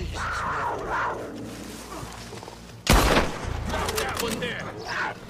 Jesus, Not that one there!